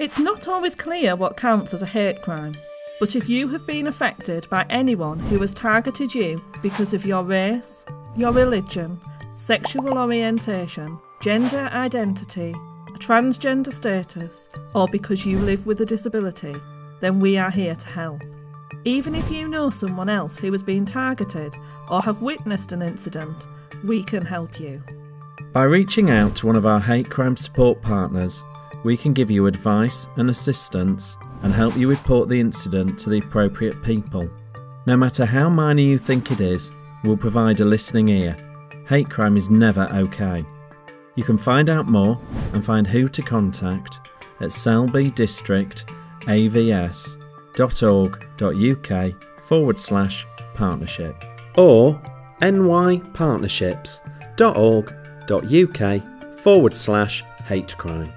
It's not always clear what counts as a hate crime, but if you have been affected by anyone who has targeted you because of your race, your religion, sexual orientation, gender identity, transgender status, or because you live with a disability, then we are here to help. Even if you know someone else who has been targeted or have witnessed an incident, we can help you. By reaching out to one of our hate crime support partners, we can give you advice and assistance and help you report the incident to the appropriate people. No matter how minor you think it is, we'll provide a listening ear. Hate crime is never okay. You can find out more and find who to contact at selbydistrictavs.org.uk forward slash partnership or nypartnerships.org.uk forward slash hate crime.